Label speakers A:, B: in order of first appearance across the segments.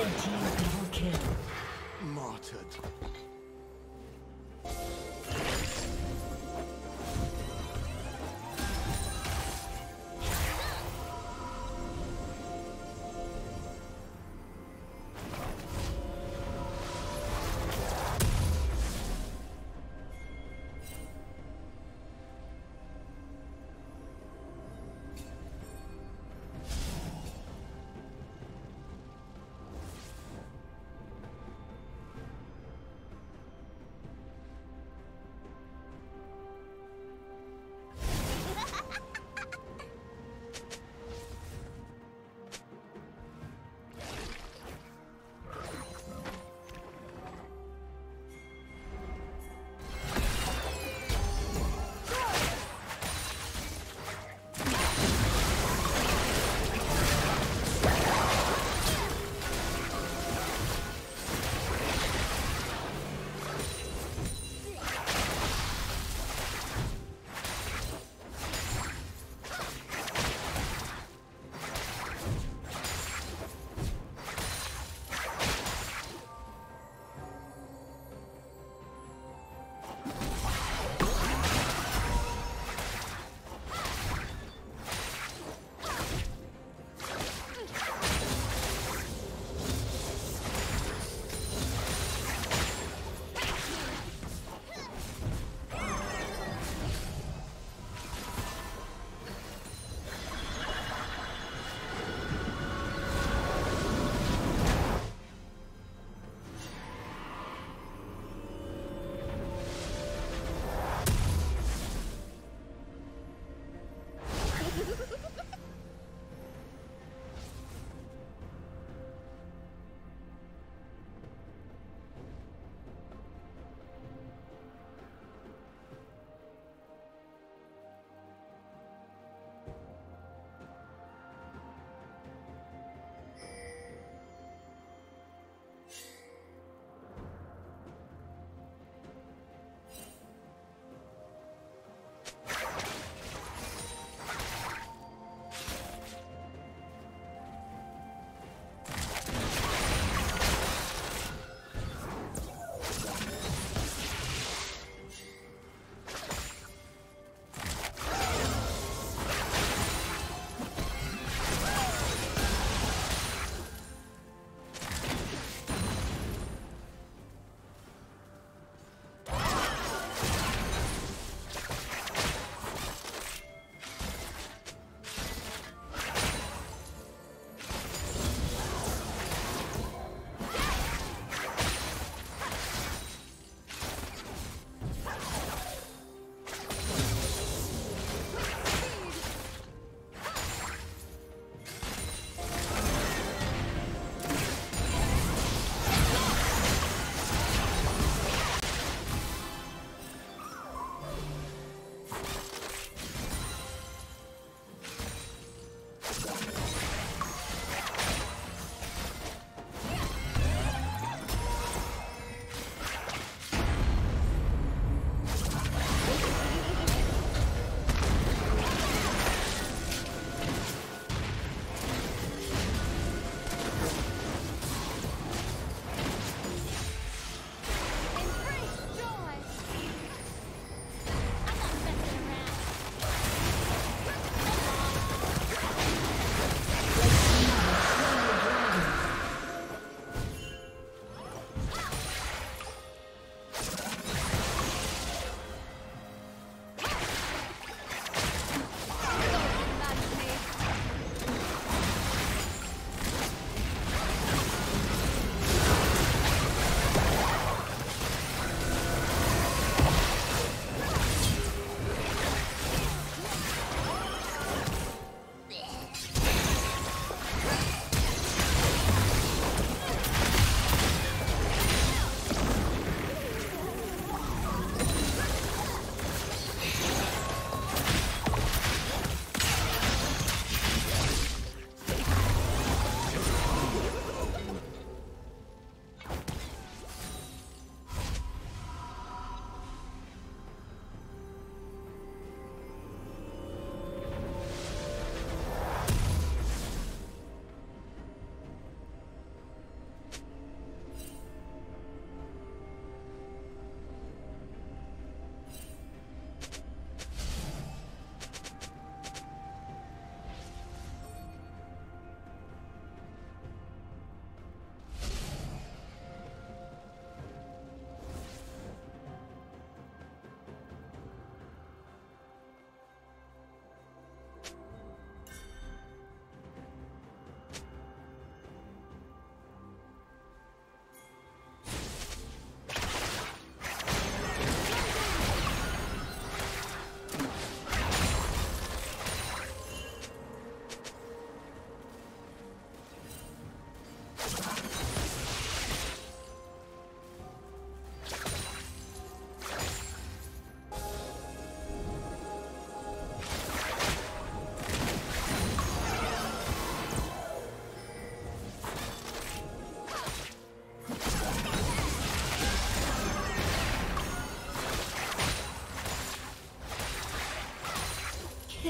A: Red team double kill. Martyred.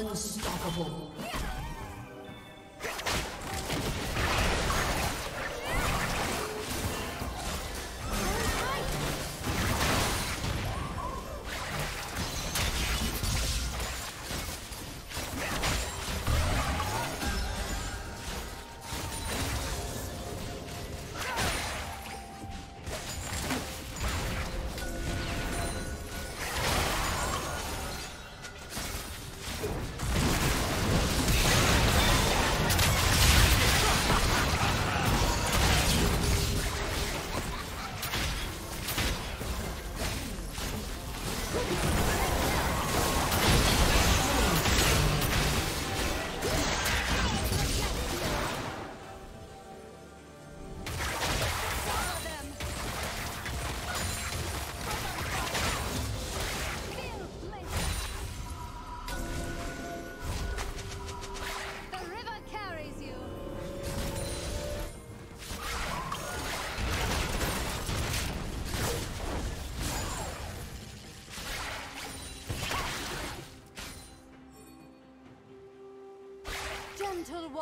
A: Unstoppable. gentle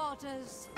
A: waters.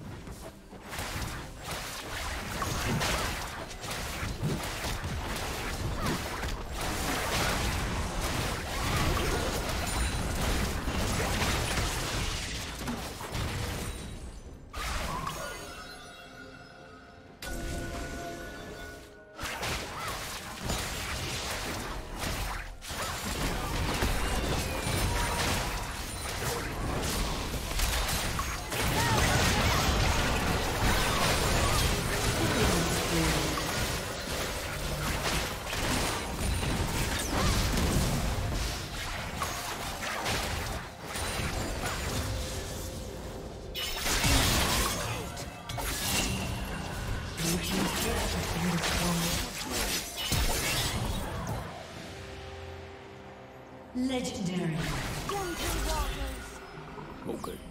A: Legendary.
B: Okay.